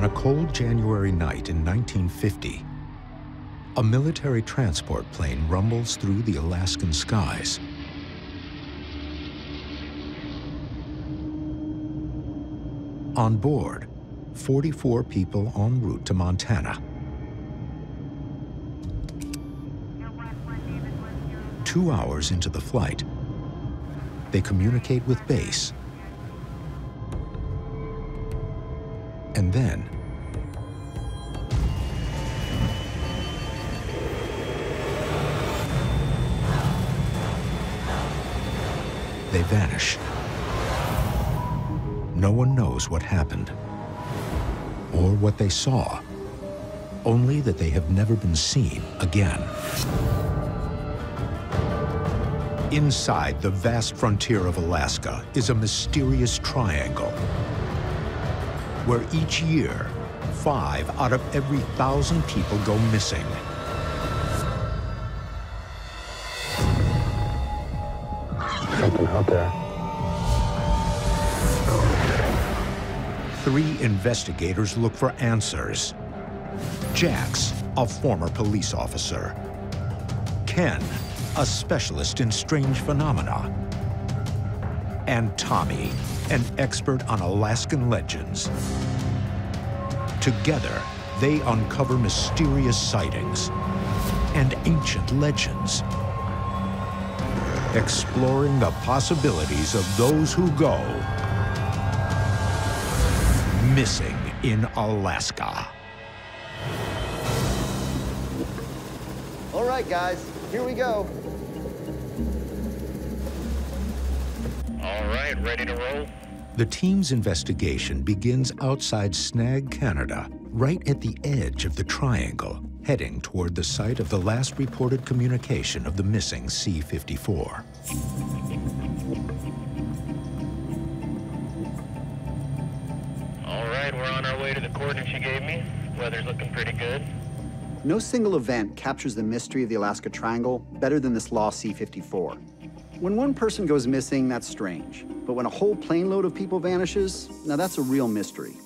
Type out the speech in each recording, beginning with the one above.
On a cold January night in 1950, a military transport plane rumbles through the Alaskan skies. On board, 44 people en route to Montana. Two hours into the flight, they communicate with base. And then, they vanish. No one knows what happened or what they saw, only that they have never been seen again. Inside the vast frontier of Alaska is a mysterious triangle where each year, five out of every thousand people go missing. Something out there. Three investigators look for answers. Jax, a former police officer. Ken, a specialist in strange phenomena. And Tommy, an expert on Alaskan legends. Together, they uncover mysterious sightings and ancient legends, exploring the possibilities of those who go missing in Alaska. All right, guys, here we go. All right, ready to roll? The team's investigation begins outside Snag, Canada, right at the edge of the triangle, heading toward the site of the last reported communication of the missing C-54. All right, we're on our way to the coordinates you gave me. Weather's looking pretty good. No single event captures the mystery of the Alaska Triangle better than this lost C-54. When one person goes missing, that's strange. But when a whole plane load of people vanishes, now that's a real mystery.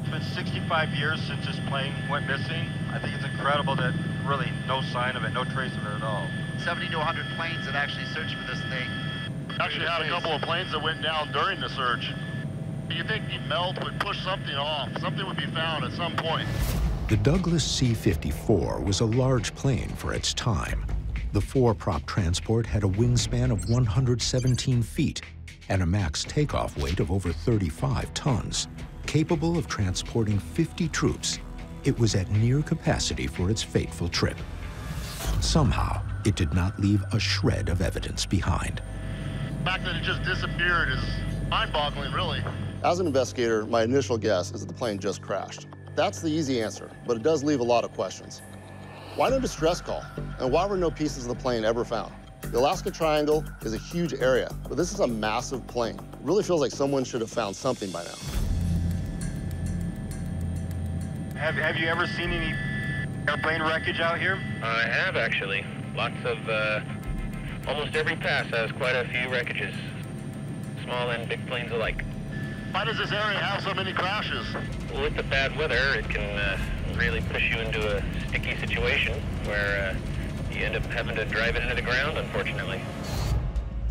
It's been 65 years since this plane went missing. I think it's incredible that really no sign of it, no trace of it at all. 70 to 100 planes that actually searched for this thing. Actually had a couple of planes that went down during the search. You think the melt would push something off? Something would be found at some point. The Douglas C-54 was a large plane for its time. The four-prop transport had a wingspan of 117 feet and a max takeoff weight of over 35 tons. Capable of transporting 50 troops, it was at near capacity for its fateful trip. Somehow, it did not leave a shred of evidence behind. The fact that it just disappeared is mind-boggling, really. As an investigator, my initial guess is that the plane just crashed. That's the easy answer, but it does leave a lot of questions. Why no distress call? And why were no pieces of the plane ever found? The Alaska Triangle is a huge area, but this is a massive plane. It really feels like someone should have found something by now. Have, have you ever seen any airplane wreckage out here? I have, actually. Lots of, uh, almost every pass has quite a few wreckages. Small and big planes alike. Why does this area have so many crashes? With the bad weather, it can uh, really push you into a sticky situation where uh, you end up having to drive it into the ground, unfortunately.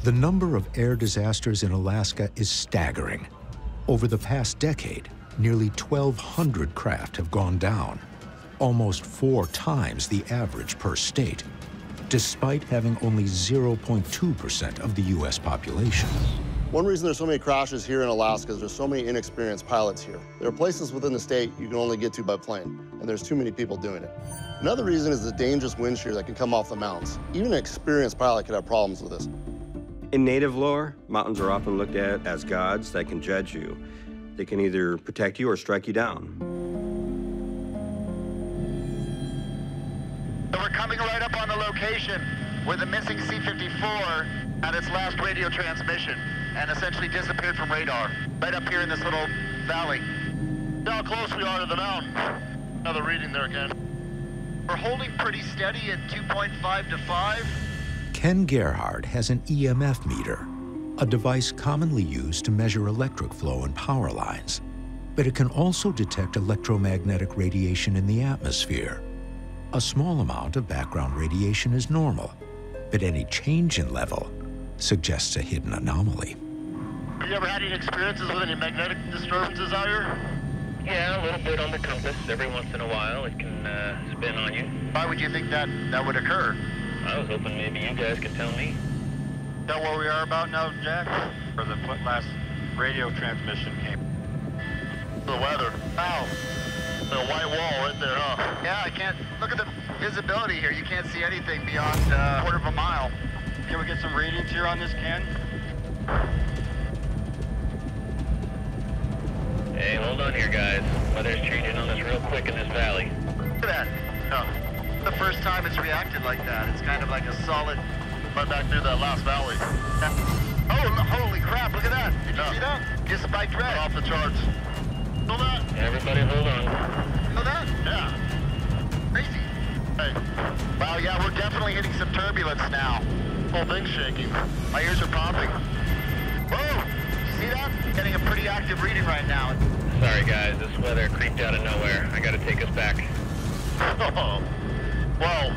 The number of air disasters in Alaska is staggering. Over the past decade, nearly 1,200 craft have gone down, almost four times the average per state, despite having only 0.2% of the U.S. population. One reason there's so many crashes here in Alaska is there's so many inexperienced pilots here. There are places within the state you can only get to by plane, and there's too many people doing it. Another reason is the dangerous wind shear that can come off the mountains. Even an experienced pilot could have problems with this. In native lore, mountains are often looked at as gods that can judge you. They can either protect you or strike you down. So we're coming right up on the location where the missing C-54 had its last radio transmission and essentially disappeared from radar, right up here in this little valley. How close we are to the mountain. Another reading there, Ken. We're holding pretty steady at 2.5 to 5. Ken Gerhard has an EMF meter, a device commonly used to measure electric flow in power lines. but it can also detect electromagnetic radiation in the atmosphere. A small amount of background radiation is normal, but any change in level suggests a hidden anomaly. Have you ever had any experiences with any magnetic disturbances out here? Yeah, a little bit on the compass. Every once in a while, it can uh, spin on you. Why would you think that that would occur? I was hoping maybe you guys could tell me. Is that where we are about now, Jack? Where the last radio transmission came? The weather. Oh, The white wall right there, huh? yeah, I can't, look at the visibility here. You can't see anything beyond uh, a quarter of a mile. Can we get some readings here on this can? Hey, hold on here, guys. Weather's changing on us real quick in this valley. Look at that. Yeah. The first time it's reacted like that. It's kind of like a solid, Right back through that last valley. oh, holy crap, look at that. Did you Yeah. see that? Just spiked red. Off the charts. Feel that? Everybody hold on. Feel that? Yeah. Crazy. Hey, Wow, yeah, we're definitely hitting some turbulence now. whole thing's shaking. My ears are popping. Whoa! You see that? Getting a pretty active reading right now. Sorry, guys. This weather creeped out of nowhere. I gotta take us back. Oh. Well,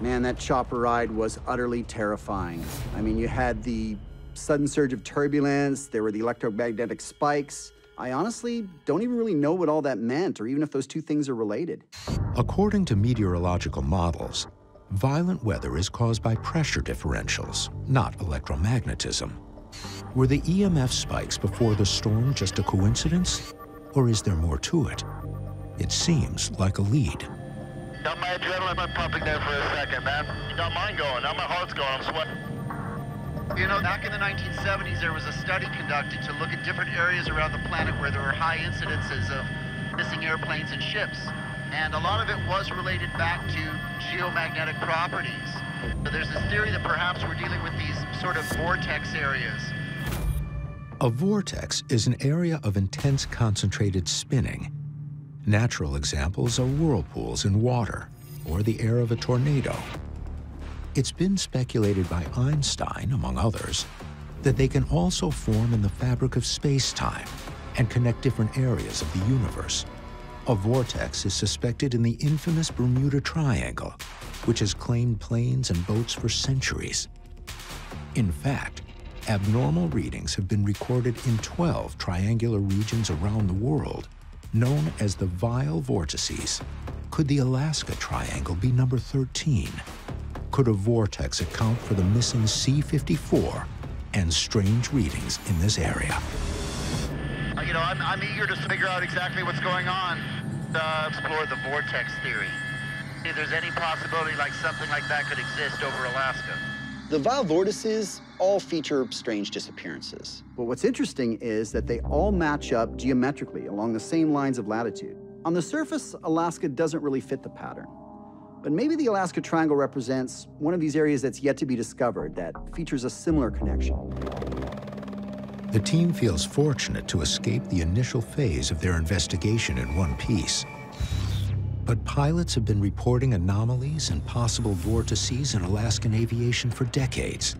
Man, that chopper ride was utterly terrifying. I mean, you had the sudden surge of turbulence, there were the electromagnetic spikes. I honestly don't even really know what all that meant, or even if those two things are related. According to meteorological models, violent weather is caused by pressure differentials, not electromagnetism. Were the EMF spikes before the storm just a coincidence? Or is there more to it? It seems like a lead. Got my adrenaline pumping there for a second, man. got mine going. Now my heart's going. I'm sweating. You know, back in the 1970s, there was a study conducted to look at different areas around the planet where there were high incidences of missing airplanes and ships. And a lot of it was related back to geomagnetic properties. So there's this theory that perhaps we're dealing with these sort of vortex areas. A vortex is an area of intense concentrated spinning. Natural examples are whirlpools in water or the air of a tornado. It's been speculated by Einstein, among others, that they can also form in the fabric of space-time and connect different areas of the universe. A vortex is suspected in the infamous Bermuda Triangle, which has claimed planes and boats for centuries. In fact, abnormal readings have been recorded in 12 triangular regions around the world, known as the Vile Vortices. Could the Alaska Triangle be number 13? Could a vortex account for the missing C-54 and strange readings in this area? Uh, You know, I'm, I'm eager to figure out exactly what's going on. Uh, explore the vortex theory. If there's any possibility like something like that could exist over Alaska. The Vile vortices all feature strange disappearances. But what's interesting is that they all match up geometrically along the same lines of latitude. On the surface, Alaska doesn't really fit the pattern. But maybe the Alaska Triangle represents one of these areas that's yet to be discovered that features a similar connection. The team feels fortunate to escape the initial phase of their investigation in one piece. But pilots have been reporting anomalies and possible vortices in Alaskan aviation for decades.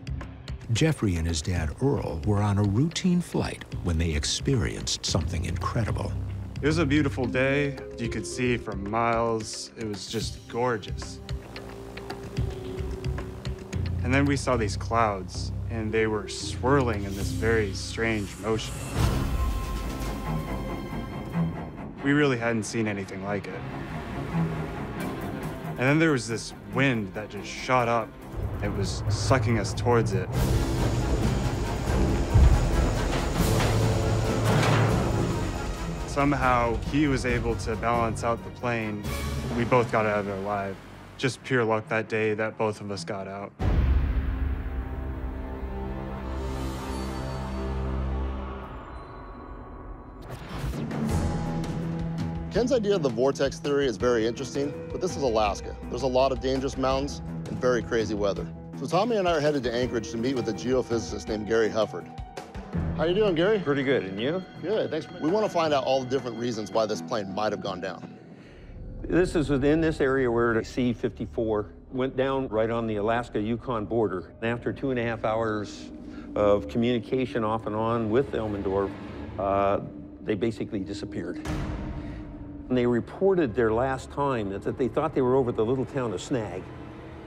Jeffrey and his dad Earl were on a routine flight when they experienced something incredible. It was a beautiful day. You could see for miles. It was just gorgeous. And then we saw these clouds, and they were swirling in this very strange motion. We really hadn't seen anything like it. And then there was this wind that just shot up. It was sucking us towards it. Somehow he was able to balance out the plane. We both got out of there alive. Just pure luck that day that both of us got out. Ken's idea of the vortex theory is very interesting, but this is Alaska. There's a lot of dangerous mountains and very crazy weather. So Tommy and I are headed to Anchorage to meet with a geophysicist named Gary Hufford. How you doing, Gary? Pretty good, and you? Good, thanks. We want to find out all the different reasons why this plane might have gone down. This is within this area where the C-54 went down right on the Alaska-Yukon border. And after two and a half hours of communication off and on with Elmendorf, uh, they basically disappeared. And they reported their last time that, they thought they were over the little town of Snag.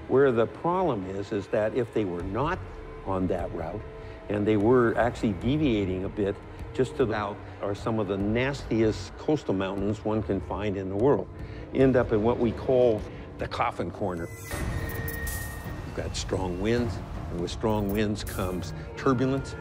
Where the problem is, is that if they were not on that route and they were actually deviating a bit, just to the south are some of the nastiest coastal mountains one can find in the world. End up in what we call the coffin corner. You've got strong winds, and with strong winds comes turbulence.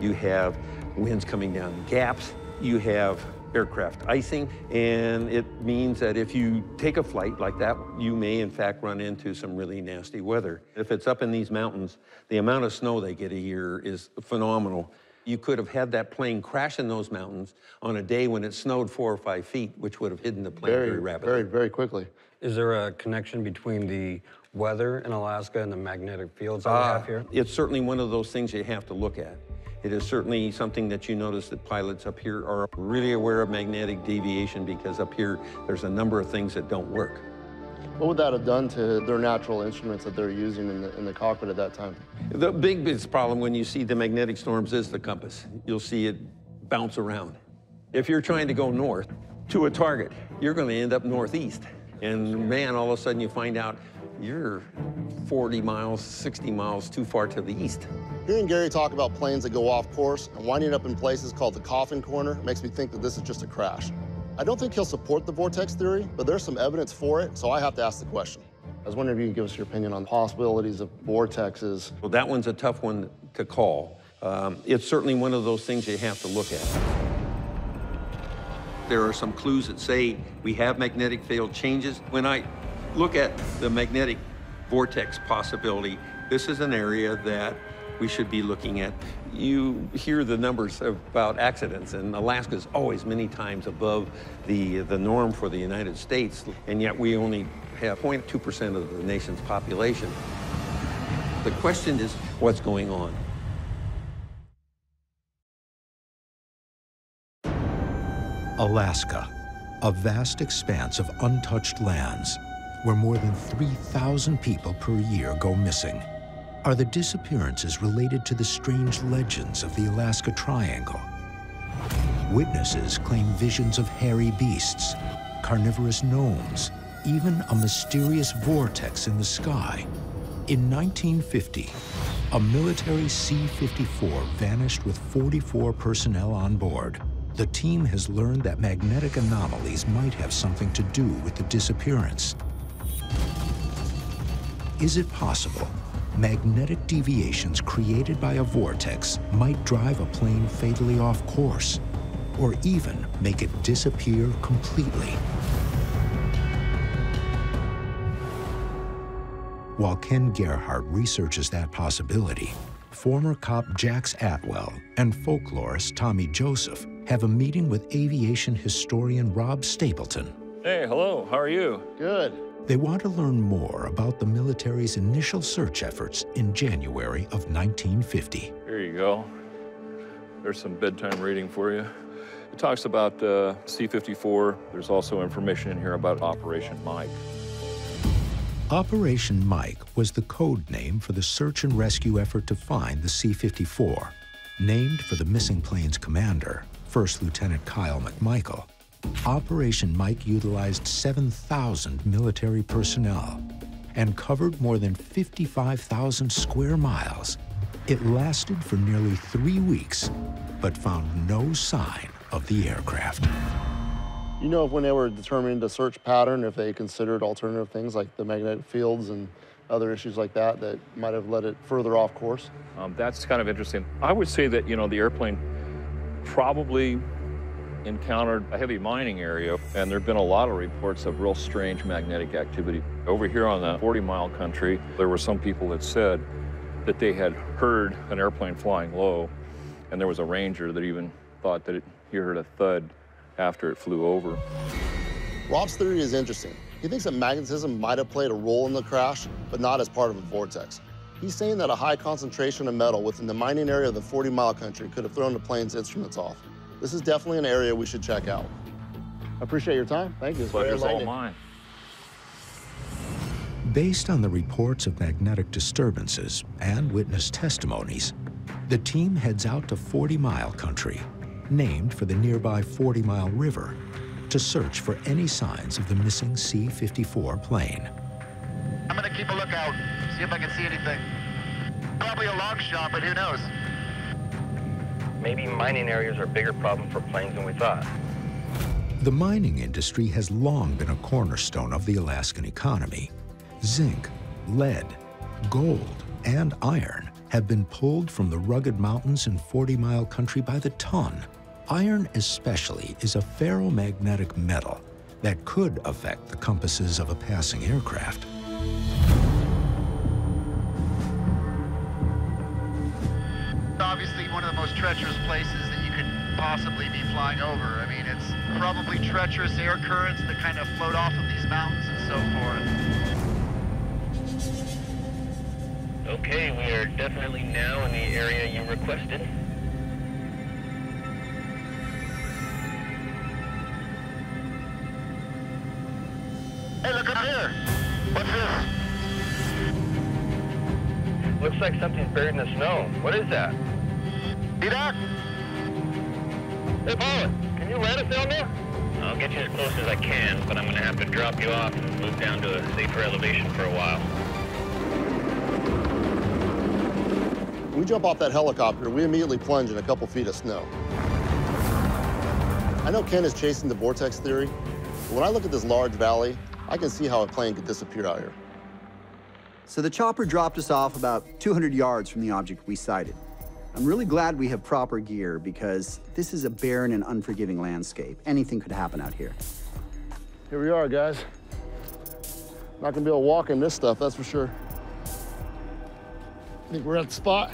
You have winds coming down gaps. You have aircraft icing, and it means that if you take a flight like that, you may in fact run into some really nasty weather. If it's up in these mountains, the amount of snow they get a year is phenomenal. You could have had that plane crash in those mountains on a day when it snowed four or five feet, which would have hidden the plane very, very rapidly. Very, very quickly. Is there a connection between the weather in Alaska and the magnetic fields that uh, we have here? It's certainly one of those things you have to look at. It is certainly something that you notice that pilots up here are really aware of magnetic deviation because up here there's a number of things that don't work. What would that have done to their natural instruments that they're using in the, in the cockpit at that time? The big biggest problem when you see the magnetic storms is the compass. You'll see it bounce around. If you're trying to go north to a target, you're going to end up northeast. And man, all of a sudden you find out you're 40 miles, 60 miles too far to the east. Hearing Gary talk about planes that go off course and winding up in places called the coffin corner makes me think that this is just a crash. I don't think he'll support the vortex theory, but there's some evidence for it, so I have to ask the question. I was wondering if you could give us your opinion on the possibilities of vortexes. Well, that one's a tough one to call. Um, it's certainly one of those things you have to look at. There are some clues that say we have magnetic field changes. When I look at the magnetic vortex possibility, this is an area that we should be looking at. You hear the numbers about accidents, and Alaska is always many times above the, the norm for the United States, and yet we only have 0.2% of the nation's population. The question is, what's going on? Alaska, a vast expanse of untouched lands where more than 3,000 people per year go missing. Are the disappearances related to the strange legends of the Alaska Triangle? Witnesses claim visions of hairy beasts, carnivorous gnomes, even a mysterious vortex in the sky. In 1950, a military C-54 vanished with 44 personnel on board. The team has learned that magnetic anomalies might have something to do with the disappearance. Is it possible magnetic deviations created by a vortex might drive a plane fatally off course, or even make it disappear completely? While Ken Gerhard researches that possibility, former cop Jax Atwell and folklorist Tommy Joseph have a meeting with aviation historian Rob Stapleton. Hey, hello, how are you? Good. They want to learn more about the military's initial search efforts in January of 1950. Here you go. There's some bedtime reading for you. It talks about uh, C-54. There's also information in here about Operation Mike. Operation Mike was the code name for the search and rescue effort to find the C-54, named for the missing plane's commander, First Lieutenant Kyle McMichael. Operation Mike utilized 7,000 military personnel and covered more than 55,000 square miles. It lasted for nearly three weeks, but found no sign of the aircraft. You know if when they were determining the search pattern, if they considered alternative things like the magnetic fields and other issues like that that might have led it further off course? Um, that's kind of interesting. I would say that, you know, the airplane probably encountered a heavy mining area, and there have been a lot of reports of real strange magnetic activity. Over here on the 40 mile country, there were some people that said that they had heard an airplane flying low, and there was a ranger that even thought that it, he heard a thud after it flew over. Rob's theory is interesting. He thinks that magnetism might have played a role in the crash, but not as part of a vortex. He's saying that a high concentration of metal within the mining area of the 40 mile country could have thrown the plane's instruments off. This is definitely an area we should check out. I appreciate your time. Thank you. Pleasure's all mine. Based on the reports of magnetic disturbances and witness testimonies, the team heads out to 40 Mile Country, named for the nearby 40 Mile River, to search for any signs of the missing C 54 plane. I'm gonna keep a lookout, see if I can see anything. Probably a long shot, but who knows? Maybe mining areas are a bigger problem for planes than we thought. The mining industry has long been a cornerstone of the Alaskan economy. Zinc, lead, gold, and iron have been pulled from the rugged mountains in 40 Mile Country by the ton. Iron, especially, is a ferromagnetic metal that could affect the compasses of a passing aircraft. Obviously, one of the most treacherous places that you could possibly be flying over. I mean, it's probably treacherous air currents that kind of float off of these mountains and so forth. Okay, we are definitely now in the area you requested. Hey, look up here. What's this? Looks like something's buried in the snow. What is that? See that? Hey, Paula, can you land us down there? I'll get you as close as I can, but I'm going to have to drop you off and move down to a safer elevation for a while. When we jump off that helicopter, we immediately plunge in a couple feet of snow. I know Ken is chasing the vortex theory, but when I look at this large valley, I can see how a plane could disappear out here. So the chopper dropped us off about 200 yards from the object we sighted. I'm really glad we have proper gear because this is a barren and unforgiving landscape. Anything could happen out here. Here we are, guys. Not gonna be able to walk in this stuff, that's for sure. I think we're at the spot?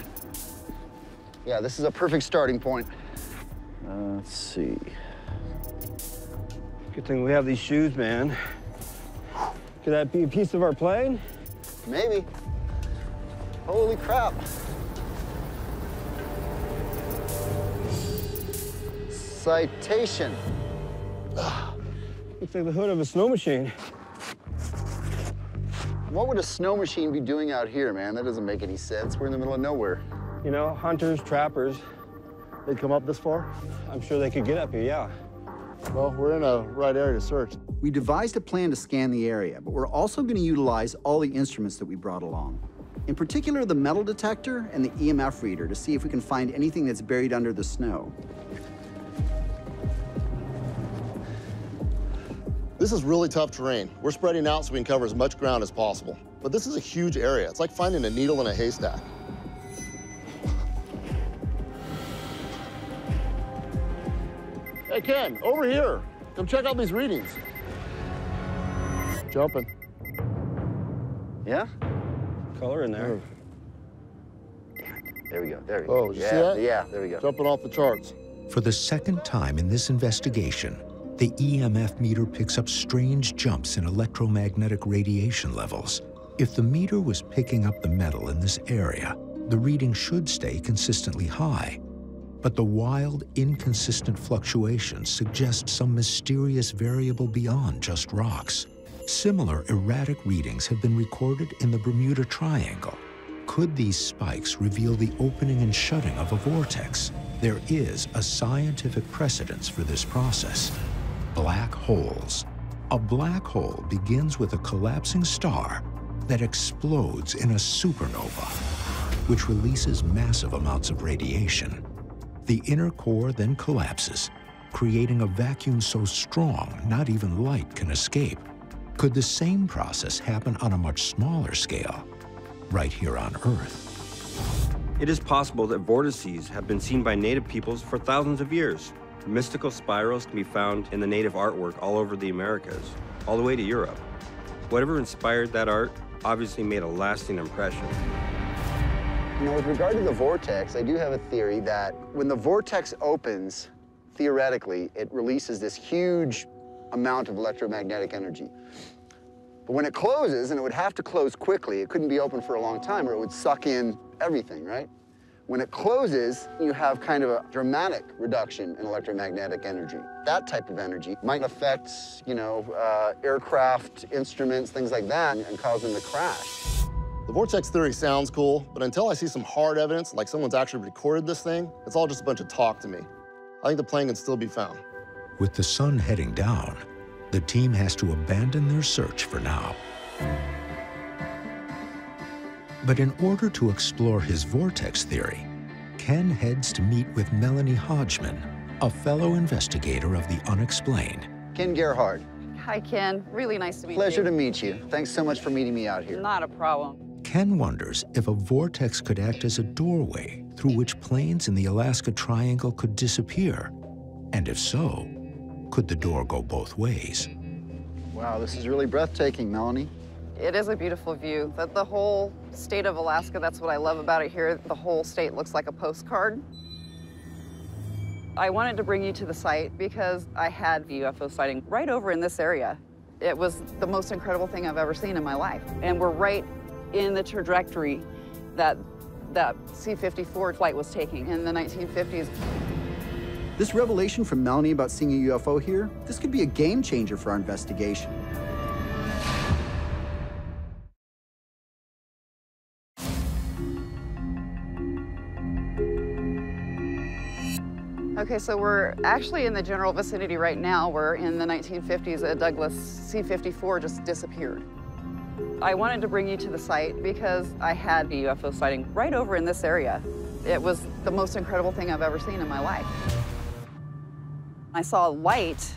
Yeah, this is a perfect starting point. Uh, let's see. Good thing we have these shoes, man. Could that be a piece of our plane? Maybe. Holy crap. Citation. Looks like the hood of a snow machine. What would a snow machine be doing out here, man? That doesn't make any sense. We're in the middle of nowhere. You know, hunters, trappers. They'd come up this far? I'm sure they could get up here, yeah. Well, we're in a right area to search. We devised a plan to scan the area, but we're also going to utilize all the instruments that we brought along. In particular, the metal detector and the EMF reader to see if we can find anything that's buried under the snow. This is really tough terrain. We're spreading out so we can cover as much ground as possible. But this is a huge area. It's like finding a needle in a haystack. Hey, Ken, over here. Come check out these readings. Jumping. Yeah? Color in there. Mm. There we go. There we go. Oh, you yeah, see that? Yeah, there we go. Jumping off the charts. For the second time in this investigation, the EMF meter picks up strange jumps in electromagnetic radiation levels. If the meter was picking up the metal in this area, the reading should stay consistently high. But the wild, inconsistent fluctuations suggest some mysterious variable beyond just rocks. Similar erratic readings have been recorded in the Bermuda Triangle. Could these spikes reveal the opening and shutting of a vortex? There is a scientific precedence for this process. Black holes. A black hole begins with a collapsing star that explodes in a supernova, which releases massive amounts of radiation. The inner core then collapses, creating a vacuum so strong not even light can escape. Could the same process happen on a much smaller scale, right here on Earth? It is possible that vortices have been seen by native peoples for thousands of years. Mystical spirals can be found in the native artwork all over the Americas, all the way to Europe. Whatever inspired that art obviously made a lasting impression. You know, with regard to the vortex, I do have a theory that when the vortex opens, theoretically, it releases this huge amount of electromagnetic energy. But when it closes, and it would have to close quickly, it couldn't be open for a long time or it would suck in everything, right? When it closes, you have kind of a dramatic reduction in electromagnetic energy. That type of energy might affect, you know, uh, aircraft, instruments, things like that, and cause them to crash. The vortex theory sounds cool, but until I see some hard evidence, like someone's actually recorded this thing, it's all just a bunch of talk to me. I think the plane can still be found. With the sun heading down, the team has to abandon their search for now. But in order to explore his vortex theory, Ken heads to meet with Melanie Hodgman, a fellow investigator of the unexplained. Ken Gerhard. Hi, Ken. Really nice to meet Pleasure you. Pleasure to meet you. Thanks so much for meeting me out here. Not a problem. Ken wonders if a vortex could act as a doorway through which planes in the Alaska Triangle could disappear. And if so, could the door go both ways? Wow, this is really breathtaking, Melanie. It is a beautiful view. The, the whole state of Alaska, that's what I love about it here. The whole state looks like a postcard. I wanted to bring you to the site because I had the UFO sighting right over in this area. It was the most incredible thing I've ever seen in my life. And we're right in the trajectory that that C-54 flight was taking in the 1950s. This revelation from Melanie about seeing a UFO here, this could be a game changer for our investigation. Okay, so we're actually in the general vicinity right now where in the 1950s a Douglas C-54 just disappeared. I wanted to bring you to the site because I had a UFO sighting right over in this area. It was the most incredible thing I've ever seen in my life. I saw a light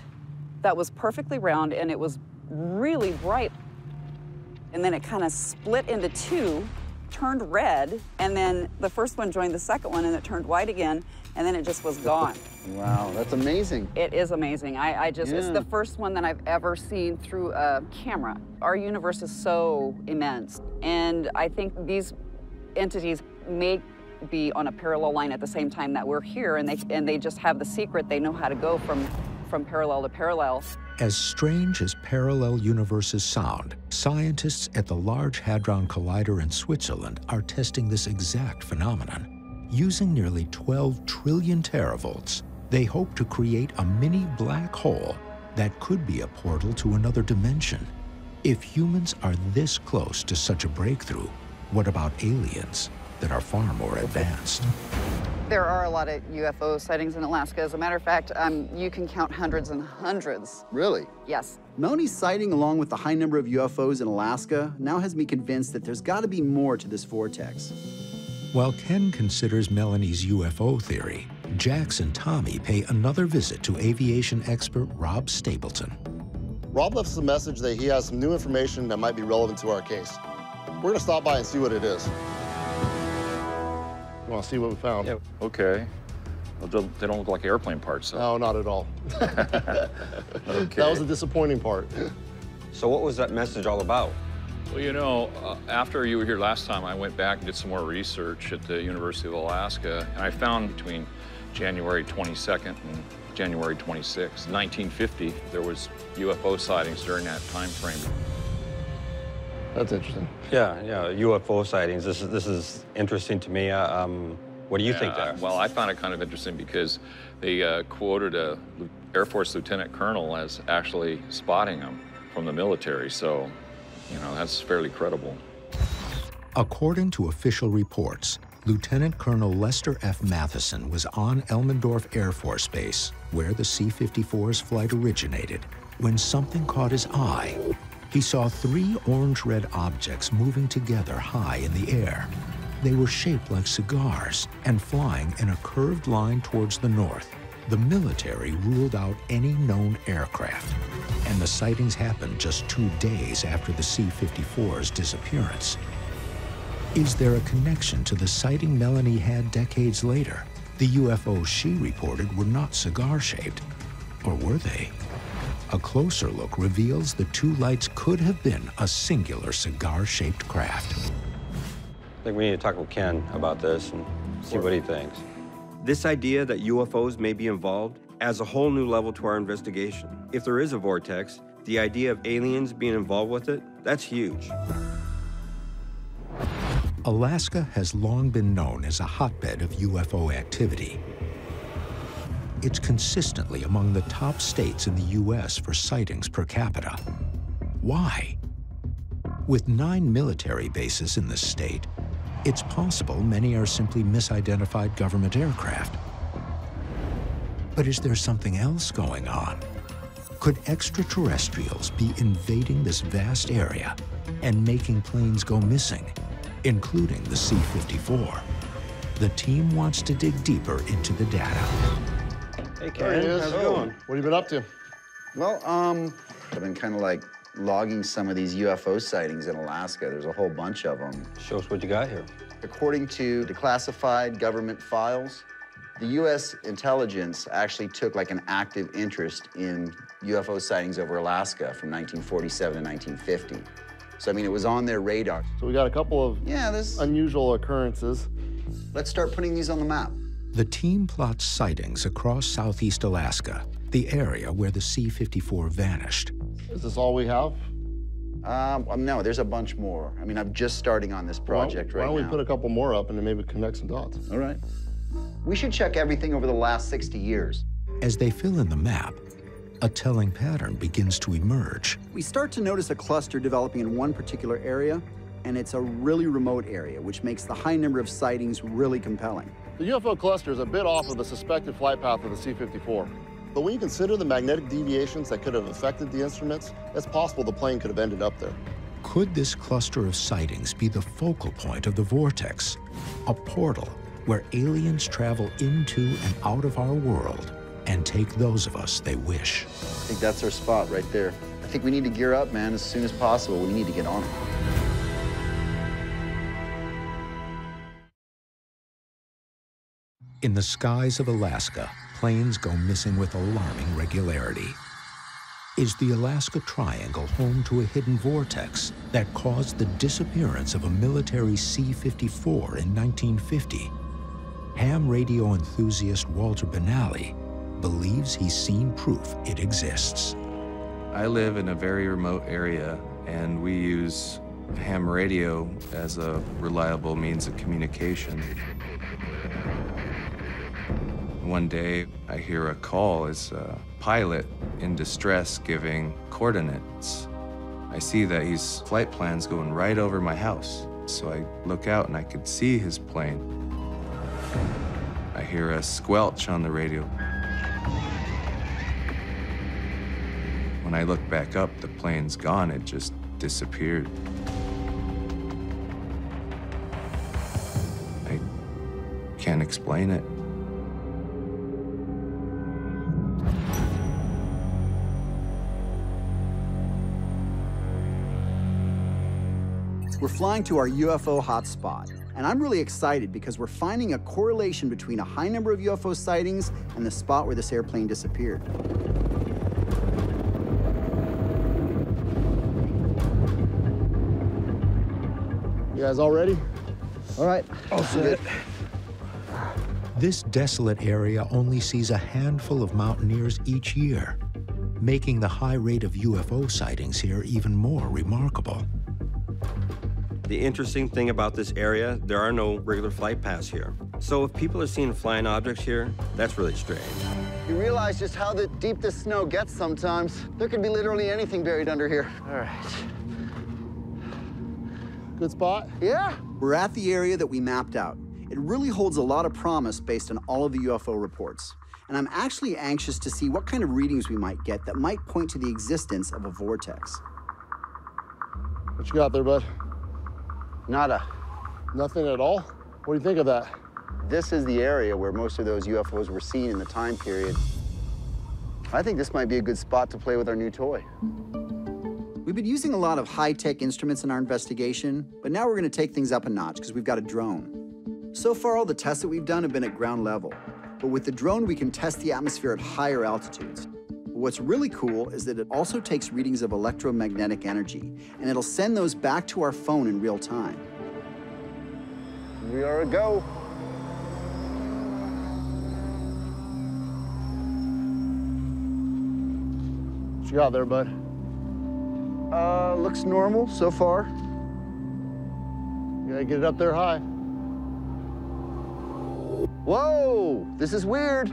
that was perfectly round and it was really bright. And then it kind of split into two, turned red, and then the first one joined the second one and it turned white again, and then it just was gone. Wow, that's amazing. It is amazing. I, I just, it's the first one that I've ever seen through a camera. Our universe is so immense. And I think these entities may be on a parallel line at the same time that we're here and they, and they just have the secret. They know how to go from, from parallel to parallel. As strange as parallel universes sound, scientists at the Large Hadron Collider in Switzerland are testing this exact phenomenon. Using nearly 12 trillion teravolts, they hope to create a mini black hole that could be a portal to another dimension. If humans are this close to such a breakthrough, what about aliens that are far more advanced? There are a lot of UFO sightings in Alaska. As a matter of fact, um, you can count hundreds and hundreds. Really? Yes. Melanie's sighting, along with the high number of UFOs in Alaska, now has me convinced that there's got to be more to this vortex. While Ken considers Melanie's UFO theory, Jax and Tommy pay another visit to aviation expert Rob Stapleton. Rob left us a message that he has some new information that might be relevant to our case. We're gonna stop by and see what it is. You wanna see what we found? Yeah. Okay. Well, they- they don't look like airplane parts, though. No, not at all. Okay. That was the disappointing part. So what was that message all about? Well, you know, uh, after you were here last time, I went back and did some more research at the University of Alaska, and I found between January 22nd and January 26th, 1950, there was UFO sightings during that time frame. That's interesting. Yeah, yeah, UFO sightings. This is this is interesting to me. Uh, um, what do you think Yeah, there? Well, I found it kind of interesting because they uh, quoted a Air Force lieutenant colonel as actually spotting them from the military. So, you know, that's fairly credible. According to official reports, Lieutenant Colonel Lester F. Matheson was on Elmendorf Air Force Base, where the C 54's flight originated, when something caught his eye. He saw three orange red objects moving together high in the air. They were shaped like cigars and flying in a curved line towards the north. The military ruled out any known aircraft, and the sightings happened just two days after the C 54's disappearance. Is there a connection to the sighting Melanie had decades later? The UFOs she reported were not cigar shaped, or were they? A closer look reveals the two lights could have been a singular cigar shaped craft. I think we need to talk with Ken about this and see what he thinks. This idea that UFOs may be involved adds a whole new level to our investigation. If there is a vortex, the idea of aliens being involved with it, that's huge. Alaska has long been known as a hotbed of UFO activity. It's consistently among the top states in the U.S. for sightings per capita. Why? With nine military bases in the state, it's possible many are simply misidentified government aircraft. But is there something else going on? Could extraterrestrials be invading this vast area and making planes go missing, including the C-54? The team wants to dig deeper into the data. Hey, Ken, how's it going? What have you been up to? Well, um, I've been kind of like logging some of these UFO sightings in Alaska. There's a whole bunch of them. Show us what you got here. According to declassified government files, the U.S. intelligence actually took like an active interest in UFO sightings over Alaska from 1947 to 1950. So, I mean, it was on their radar. So we got a couple of yeah, this... unusual occurrences. Let's start putting these on the map. The team plots sightings across southeast Alaska, the area where the C-54 vanished. Is this all we have? Um, no, there's a bunch more. I mean, I'm just starting on this project why, right now. Why don't we put a couple more up and then maybe connect some dots? All right. We should check everything over the last 60 years. As they fill in the map, a telling pattern begins to emerge. We start to notice a cluster developing in one particular area, and it's a really remote area, which makes the high number of sightings really compelling. The UFO cluster is a bit off of the suspected flight path of the C-54. But when you consider the magnetic deviations that could have affected the instruments, it's possible the plane could have ended up there. Could this cluster of sightings be the focal point of the vortex, a portal where aliens travel into and out of our world and take those of us they wish? I think that's our spot right there. I think we need to gear up, man, as soon as possible. We need to get on it. In the skies of Alaska, planes go missing with alarming regularity. Is the Alaska Triangle home to a hidden vortex that caused the disappearance of a military C-54 in 1950? Ham radio enthusiast Walter Benally believes he's seen proof it exists. I live in a very remote area, and we use ham radio as a reliable means of communication. One day, I hear a call as a pilot in distress giving coordinates. I see that his flight plans going right over my house, so I look out and I could see his plane. I hear a squelch on the radio. When I look back up, the plane's gone. It just disappeared. I can't explain it. We're flying to our UFO hotspot, and I'm really excited because we're finding a correlation between a high number of UFO sightings and the spot where this airplane disappeared. You guys all ready? All right. All set. This desolate area only sees a handful of mountaineers each year, making the high rate of UFO sightings here even more remarkable. The interesting thing about this area, there are no regular flight paths here. So if people are seeing flying objects here, that's really strange. You realize just how the deep this snow gets sometimes. There could be literally anything buried under here. All right. Good spot? Yeah. We're at the area that we mapped out. It really holds a lot of promise based on all of the UFO reports. And I'm actually anxious to see what kind of readings we might get that might point to the existence of a vortex. What you got there, bud? Nada. Nothing at all? What do you think of that? This is the area where most of those UFOs were seen in the time period. I think this might be a good spot to play with our new toy. We've been using a lot of high-tech instruments in our investigation, but now we're going to take things up a notch because we've got a drone. So far, all the tests that we've done have been at ground level, but with the drone, we can test the atmosphere at higher altitudes. What's really cool is that it also takes readings of electromagnetic energy, and it'll send those back to our phone in real time. We are a go. What you got there, bud? Uh, looks normal so far. You gotta get it up there high. Whoa, this is weird.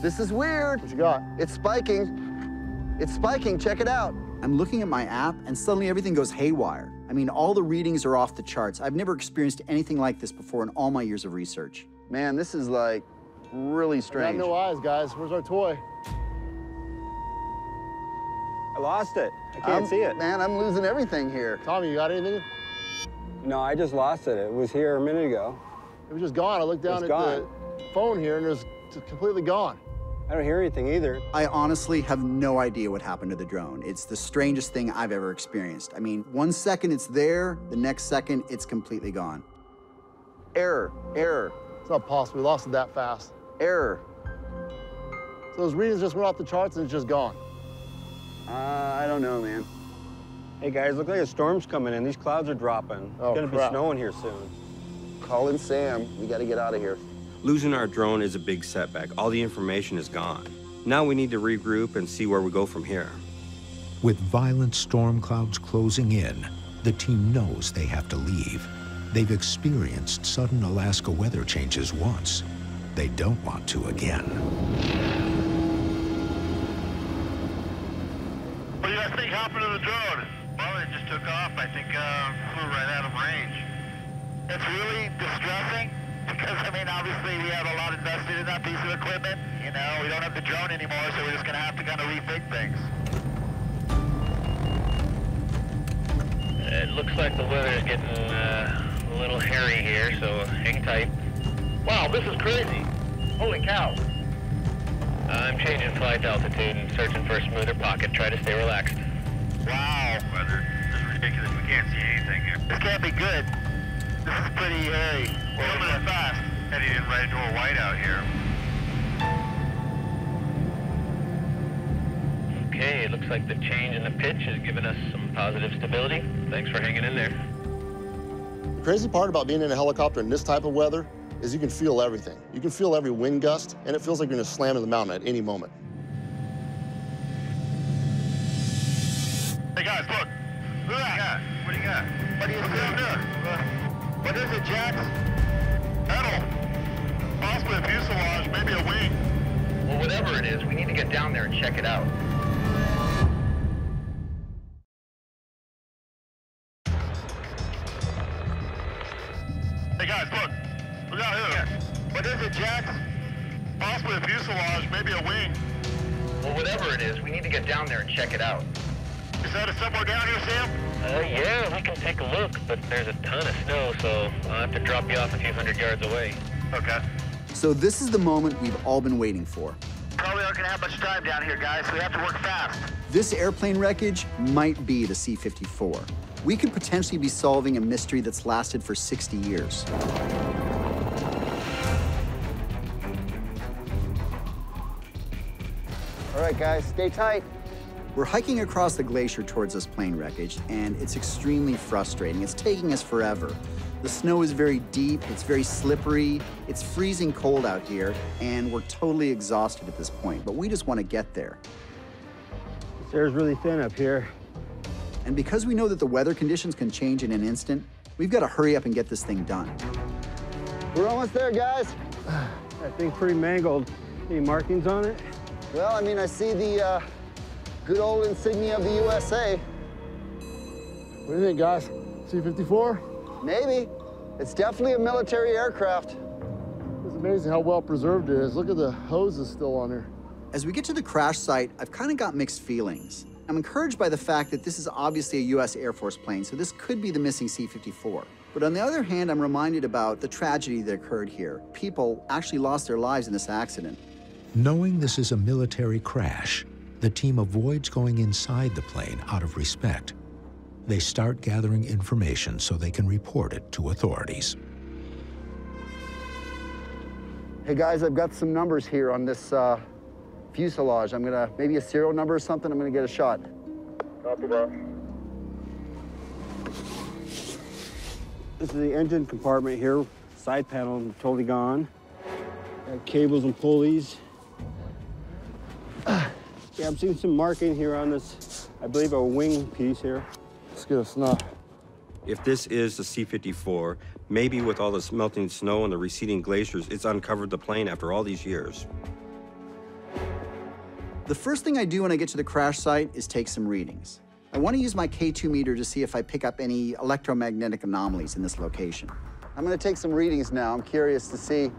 This is weird. What you got? It's spiking. It's spiking, check it out. I'm looking at my app and suddenly everything goes haywire. I mean, all the readings are off the charts. I've never experienced anything like this before in all my years of research. Man, this is like really strange. I got strange. no eyes, guys. Where's our toy? I lost it. I can't I'm- see it. Man, I'm losing everything here. Tommy, you got anything? No, I just lost it. It was here a minute ago. It was just gone. I looked down It's at gone. the phone here and it was completely gone. I don't hear anything either. I honestly have no idea what happened to the drone. It's the strangest thing I've ever experienced. I mean, one second it's there, the next second it's completely gone. Error, error, It's not possible. We lost it that fast. error. So those readings just went off the charts and it's just gone. Uh, I don't know, man. Hey guys, look like a storm's coming in. These clouds are dropping. Oh, it's gonna crap. be snowing here soon. Call in Sam. We got to get out of here. Losing our drone is a big setback. All the information is gone. Now we need to regroup and see where we go from here. With violent storm clouds closing in, the team knows they have to leave. They've experienced sudden Alaska weather changes once. They don't want to again. What do you guys think happened to the drone? Well, it just took off. I think uh, flew right out of range. It's really distressing because, I mean, obviously we have a lot invested in that piece of equipment. You know, we don't have the drone anymore, so we're just going to have to kind of rethink things. It looks like the weather is getting uh, a little hairy here, so hang tight. Wow, this is crazy. Holy cow. I'm changing flight altitude and searching for a smoother pocket. Try to stay relaxed. Wow, weather. This is ridiculous. We can't see anything here. This can't be good. This is pretty hairy. We're moving fast. Heading in right into a whiteout here. Okay, it looks like the change in the pitch has given us some positive stability. Thanks for hanging in there. The crazy part about being in a helicopter in this type of weather is you can feel everything. You can feel every wind gust, and it feels like you're gonna slam into the mountain at any moment. Hey guys, look. Look at that. What do you got? What do you see down there? What is it, Jax? Metal. Possibly a fuselage, maybe a wing. Well, whatever it is, we need to get down there and check it out. Okay. So this is the moment we've all been waiting for. Probably aren't gonna have much time down here, guys, so we have to work fast. This airplane wreckage might be the C-54. We could potentially be solving a mystery that's lasted for 60 years. All right, guys, stay tight. We're hiking across the glacier towards this plane wreckage, and it's extremely frustrating. It's taking us forever. The snow is very deep, it's very slippery, it's freezing cold out here, and we're totally exhausted at this point, but we just want to get there. This air's really thin up here. And because we know that the weather conditions can change in an instant, we've got to hurry up and get this thing done. We're almost there, guys. That thing's pretty mangled. Any markings on it? Well, I mean, I see the uh, good old insignia of the USA. What do you think, guys? C-54? Maybe. It's definitely a military aircraft. It's amazing how well preserved it is. Look at the hoses still on there. As we get to the crash site, I've kind of got mixed feelings. I'm encouraged by the fact that this is obviously a U.S. Air Force plane, so this could be the missing C-54. But on the other hand, I'm reminded about the tragedy that occurred here. People actually lost their lives in this accident. Knowing this is a military crash, the team avoids going inside the plane out of respect. They start gathering information so they can report it to authorities. Hey, guys, I've got some numbers here on this uh, fuselage. I'm gonna, maybe a serial number or something, I'm gonna get a shot. Copy that. This is the engine compartment here. Side panel totally gone. Got cables and pulleys. Yeah, I'm seeing some marking here on this, I believe a wing piece here. Let's get a snuff. If this is the C-54, maybe with all this melting snow and the receding glaciers, it's uncovered the plane after all these years. The first thing I do when I get to the crash site is take some readings. I want to use my K2 meter to see if I pick up any electromagnetic anomalies in this location. I'm gonna take some readings now. I'm curious to see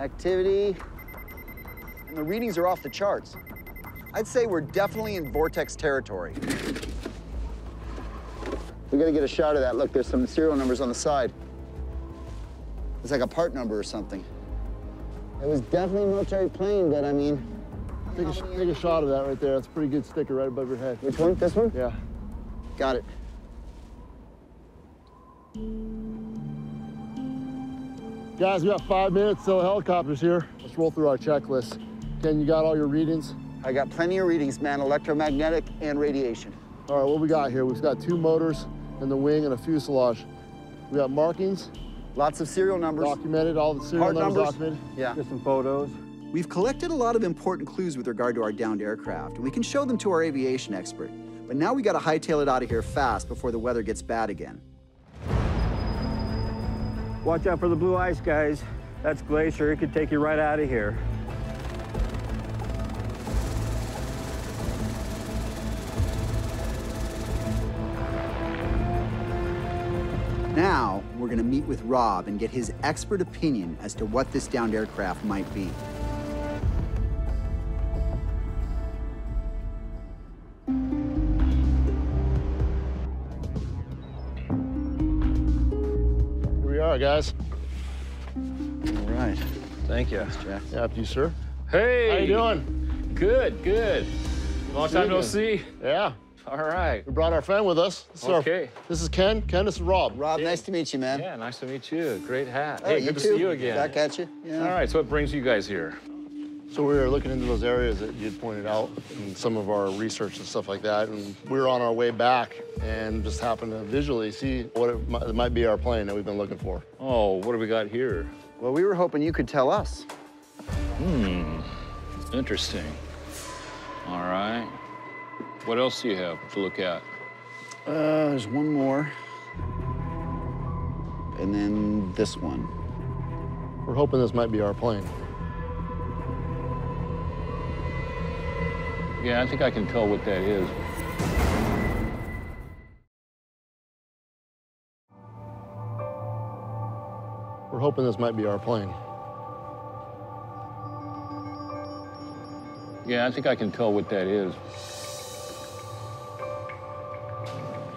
activity, and the readings are off the charts. I'd say we're definitely in vortex territory. We gotta get a shot of that. Look, there's some serial numbers on the side. It's like a part number or something. It was definitely a military plane, but I mean... Take a, take a shot of that right there. That's a pretty good sticker right above your head. Which one? This one? Yeah. Got it. Guys, we got five minutes till the helicopter's here. Let's roll through our checklist. Ken, you got all your readings? I got plenty of readings, man. Electromagnetic and radiation. All right, what we got here? We've got two motors and the wing and a fuselage. We got markings. Lots of serial numbers. Documented, all the serial Part numbers, numbers. documented. Yeah. Get some photos. We've collected a lot of important clues with regard to our downed aircraft, and we can show them to our aviation expert. But now we gotta hightail it out of here fast before the weather gets bad again. Watch out for the blue ice, guys. That's glacier. It could take you right out of here. Now, we're gonna meet with Rob and get his expert opinion as to what this downed aircraft might be. Here we are, guys. All right. Thank you. Thanks, Jack. Yeah, after you, sir. Hey. How you doing? Good, good. Long time no see. Yeah. All right. We brought our friend with us. This is our- Okay. this is Ken. Ken, this is Rob. Rob, nice to meet you, man. Yeah, nice to meet you. Great hat. Oh, hey, you good to see you again. Back at you. Yeah. All right, so what brings you guys here? So we were looking into those areas that you'd pointed out in some of our research and stuff like that, and we were on our way back and just happened to visually see what it might, it might be our plane that we've been looking for. Oh, what do we got here? Well, we were hoping you could tell us. Hmm, interesting. All right. What else do you have to look at? Uh, there's one more. And then this one. We're hoping this might be our plane. Yeah, I think I can tell what that is. We're hoping this might be our plane. Yeah, I think I can tell what that is.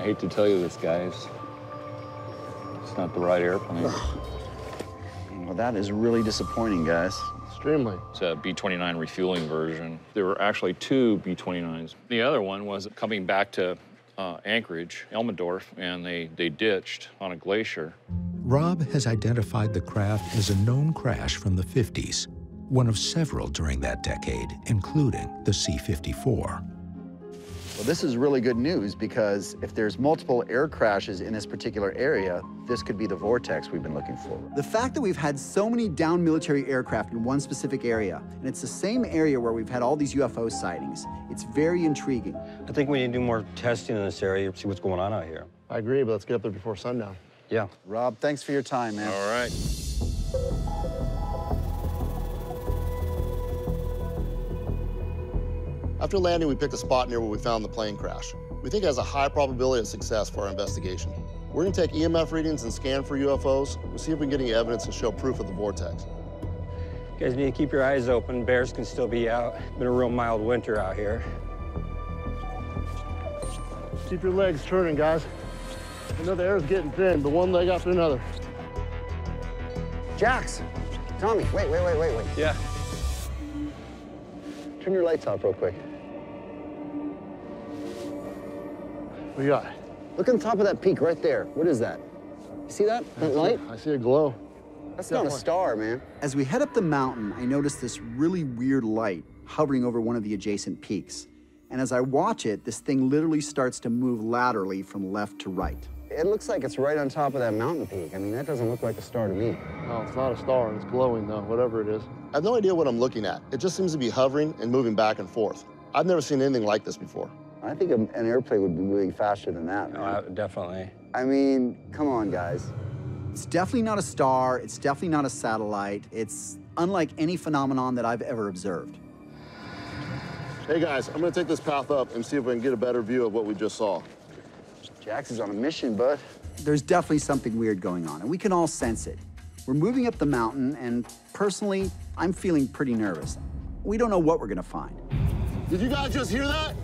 Hate to tell you this, guys. It's not the right airplane. Well, that is really disappointing, guys. Extremely. It's a B-29 refueling version. There were actually two B-29s. The other one was coming back to uh, Anchorage, Elmendorf, and they, they ditched on a glacier. Rob has identified the craft as a known crash from the 50s, one of several during that decade, including the C-54. Well, this is really good news because if there's multiple air crashes in this particular area, this could be the vortex we've been looking for. The fact that we've had so many downed military aircraft in one specific area, and it's the same area where we've had all these UFO sightings, it's very intriguing. I think we need to do more testing in this area, see what's going on out here. I agree, but let's get up there before sundown. Yeah. Rob, thanks for your time, man. All right. After landing, we picked a spot near where we found the plane crash. We think it has a high probability of success for our investigation. We're gonna take EMF readings and scan for UFOs. We'll see if we can get any evidence and show proof of the vortex. You guys need to keep your eyes open. Bears can still be out. Been a real mild winter out here. Keep your legs turning, guys. I know the air's getting thin, but one leg after another. Jax, Tommy, wait, wait, wait, wait, wait. Yeah. Turn your lights off real quick. What you got? Look on the top of that peak right there. What is that? You see that? That light? I see a glow. That's not a star, man. As we head up the mountain, I notice this really weird light hovering over one of the adjacent peaks. And as I watch it, this thing literally starts to move laterally from left to right. It looks like it's right on top of that mountain peak. I mean, that doesn't look like a star to me. No, it's not a star. It's glowing, though, whatever it is. I have no idea what I'm looking at. It just seems to be hovering and moving back and forth. I've never seen anything like this before. I think an airplane would be moving faster than that, man. Uh, definitely. I mean, come on, guys. It's definitely not a star. It's definitely not a satellite. It's unlike any phenomenon that I've ever observed. Hey, guys, I'm gonna take this path up and see if we can get a better view of what we just saw. Jax is on a mission, bud. There's definitely something weird going on, and we can all sense it. We're moving up the mountain, and personally, I'm feeling pretty nervous. We don't know what we're gonna find. Did you guys just hear that?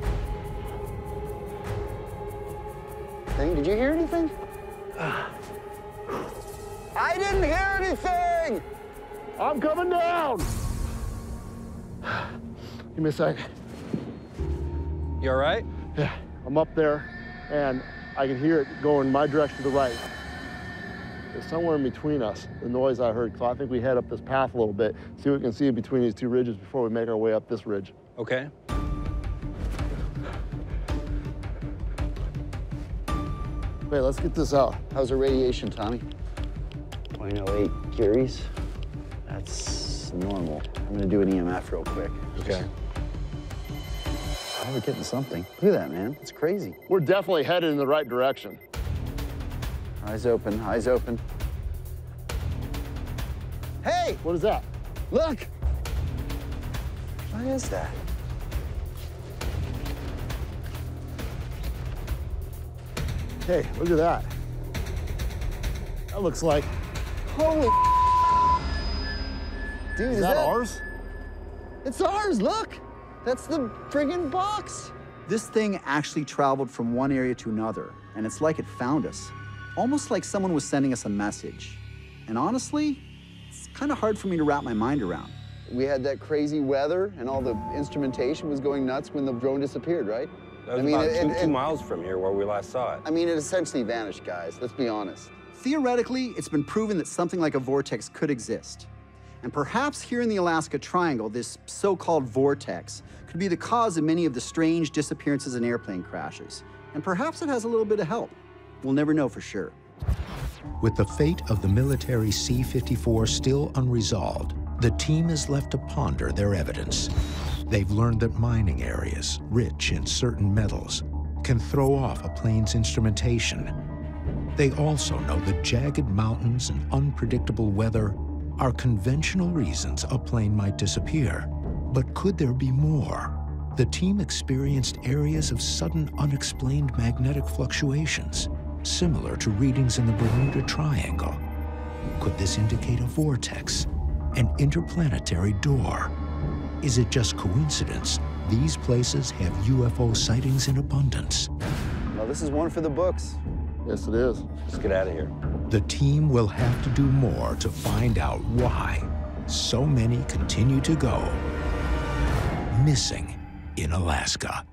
Thing, did you hear anything? I didn't hear anything! I'm coming down! Give me a sec. You all right? Yeah, I'm up there, and I can hear it going my direction to the right. It's somewhere in between us, the noise I heard. So I think we head up this path a little bit, see what we can see in between these two ridges before we make our way up this ridge. Okay. Wait, let's get this out. How's the radiation, Tommy? 0.08 curies. That's normal. I'm gonna do an EMF real quick. Okay. Oh, we're getting something. Look at that, man. It's crazy. We're definitely headed in the right direction. Eyes open, eyes open. Hey! What is that? Look! What is that? Hey, look at that. That looks like. Holy Dude, Is is, that ours? It's ours, look! That's the friggin' box! This thing actually traveled from one area to another, and it's like it found us. Almost like someone was sending us a message. And honestly, it's kind of hard for me to wrap my mind around. We had that crazy weather, and all the instrumentation was going nuts when the drone disappeared, right? That was about two, two miles from here where we last saw it. I mean, it essentially vanished, guys. Let's be honest. Theoretically, it's been proven that something like a vortex could exist. And perhaps here in the Alaska Triangle, this so-called vortex could be the cause of many of the strange disappearances and airplane crashes. And perhaps it has a little bit of help. We'll never know for sure. With the fate of the military C-54 still unresolved, the team is left to ponder their evidence. They've learned that mining areas, rich in certain metals, can throw off a plane's instrumentation. They also know that jagged mountains and unpredictable weather are conventional reasons a plane might disappear. But could there be more? The team experienced areas of sudden unexplained magnetic fluctuations, similar to readings in the Bermuda Triangle. Could this indicate a vortex, an interplanetary door? Is it just coincidence these places have UFO sightings in abundance? Well, this is one for the books. Yes, it is. Let's get out of here. The team will have to do more to find out why so many continue to go missing in Alaska.